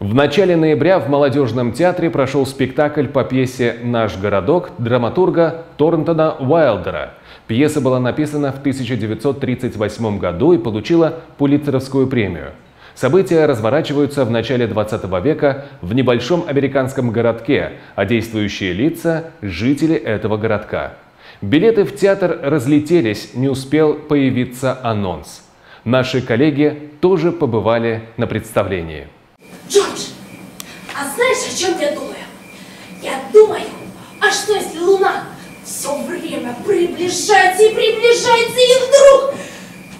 В начале ноября в Молодежном театре прошел спектакль по пьесе «Наш городок» драматурга Торнтона Уайлдера. Пьеса была написана в 1938 году и получила Пулитцеровскую премию. События разворачиваются в начале 20 века в небольшом американском городке, а действующие лица – жители этого городка. Билеты в театр разлетелись, не успел появиться анонс. Наши коллеги тоже побывали на представлении. Джордж, а знаешь, о чем я думаю? Я думаю, а что если Луна все время приближается и приближается, и вдруг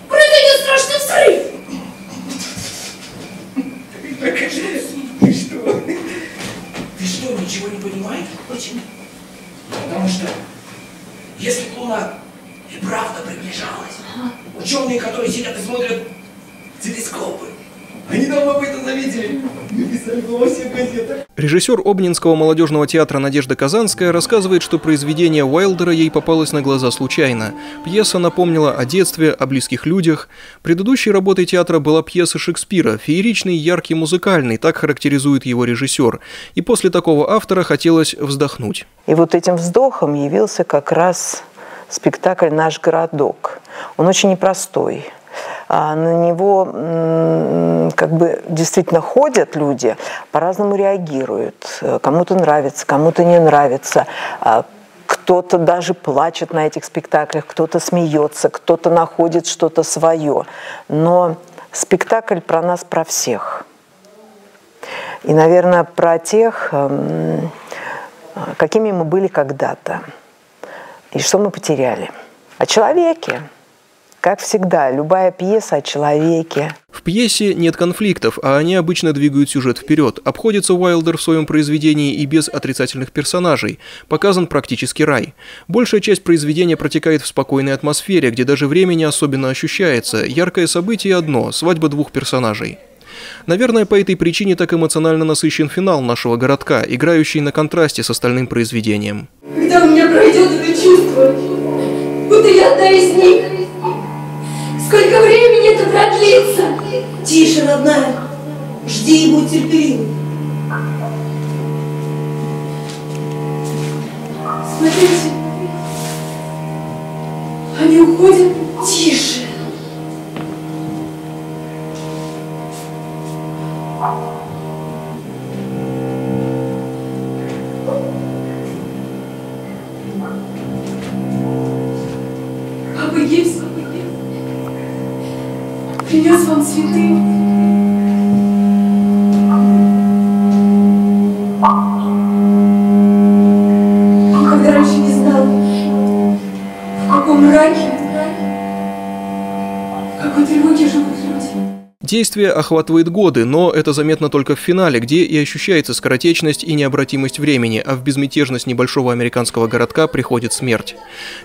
произойдет страшный взрыв? Ты что? Ты что, ничего не понимаешь? Почему? Потому что если Луна и правда приближалась, ученые, которые сидят и смотрят телескопы, они давно бы это заметили. Написали бы во всех газетах. Режиссер Обнинского молодежного театра Надежда Казанская рассказывает, что произведение Уайлдера ей попалось на глаза случайно. Пьеса напомнила о детстве, о близких людях. Предыдущей работой театра была пьеса Шекспира, фееричный, яркий, музыкальный, так характеризует его режиссер. И после такого автора хотелось вздохнуть. И вот этим вздохом явился как раз спектакль «Наш городок». Он очень непростой. А на него как бы действительно ходят люди, по-разному реагируют. Кому-то нравится, кому-то не нравится. А кто-то даже плачет на этих спектаклях, кто-то смеется, кто-то находит что-то свое. Но спектакль про нас, про всех. И, наверное, про тех, эм, какими мы были когда-то. И что мы потеряли. О человеке. Как всегда, любая пьеса о человеке. В пьесе нет конфликтов, а они обычно двигают сюжет вперед. Обходится Уайлдер в своем произведении и без отрицательных персонажей. Показан практически рай. Большая часть произведения протекает в спокойной атмосфере, где даже время не особенно ощущается. Яркое событие одно – свадьба двух персонажей. Наверное, по этой причине так эмоционально насыщен финал нашего городка, играющий на контрасте с остальным произведением. Когда у меня пройдет это чувство, будто я одна из них, Сколько времени это продлится? Тише, родная. Жди и будь терпеливой. Смотрите. Они уходят тише. Принес вам цветы. Никогда раньше не знал, в каком мраке, в какой тревоге живут люди. Действие охватывает годы, но это заметно только в финале, где и ощущается скоротечность и необратимость времени, а в безмятежность небольшого американского городка приходит смерть.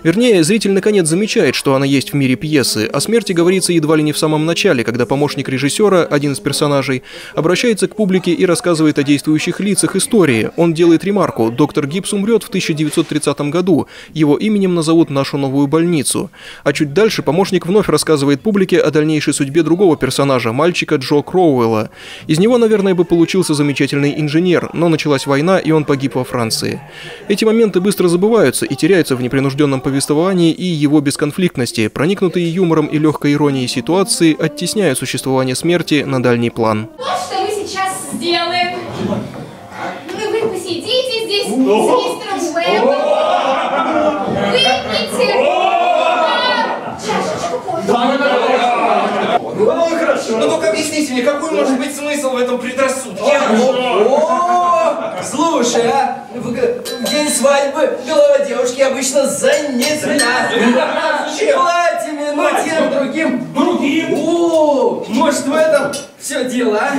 Вернее, зритель наконец замечает, что она есть в мире пьесы, о смерти говорится едва ли не в самом начале, когда помощник режиссера, один из персонажей, обращается к публике и рассказывает о действующих лицах истории. Он делает ремарку «Доктор Гибс умрет в 1930 году, его именем назовут нашу новую больницу». А чуть дальше помощник вновь рассказывает публике о дальнейшей судьбе другого персонажа, мальчика Джо Кроуэлла. Из него, наверное, бы получился замечательный инженер, но началась война, и он погиб во Франции. Эти моменты быстро забываются и теряются в непринужденном повествовании и его бесконфликтности. Проникнутые юмором и легкой иронией ситуации оттесняют существование смерти на дальний план. Вот что мы сейчас сделаем. Ну, вы посидите здесь с мистером Уэббом. Ну, только объясните мне, какой может быть смысл в этом предрассудке? О, слушай, а, в день свадьбы голова девушки обычно занята. Платьями, но тем другим. Другим? О, может в этом все дело, а?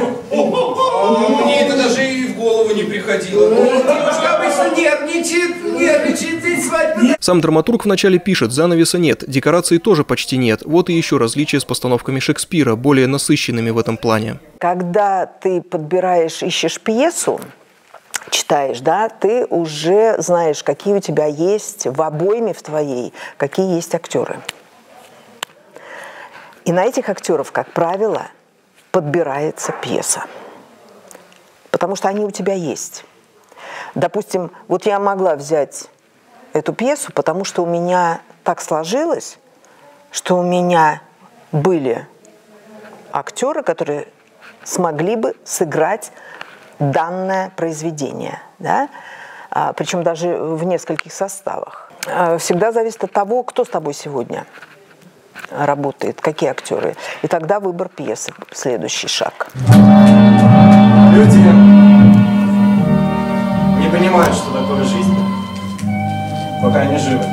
Мне это даже и в голову не приходило. Девушка обычно нервничает, нервничает день свадьбы. Сам драматург вначале пишет, занавеса нет, декораций тоже почти нет. Вот и еще различие с постановками Шекспира, более насыщенными в этом плане. Когда ты подбираешь, ищешь пьесу, читаешь, да, ты уже знаешь, какие у тебя есть в обойме в твоей, какие есть актеры. И на этих актеров, как правило, подбирается пьеса. потому что они у тебя есть. Допустим, вот я могла взять эту пьесу, потому что у меня так сложилось, что у меня были актеры, которые смогли бы сыграть данное произведение, да? а, причем даже в нескольких составах. А, всегда зависит от того, кто с тобой сегодня работает, какие актеры. И тогда выбор пьесы, следующий шаг. Люди не понимают, что такое жизнь, пока они живы.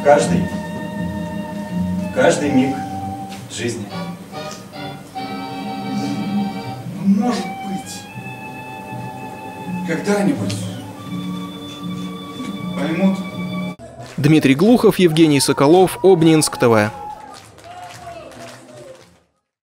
В каждый, в каждый миг жизни. Может быть, когда-нибудь поймут. Дмитрий Глухов, Евгений Соколов, Обнинск ТВ.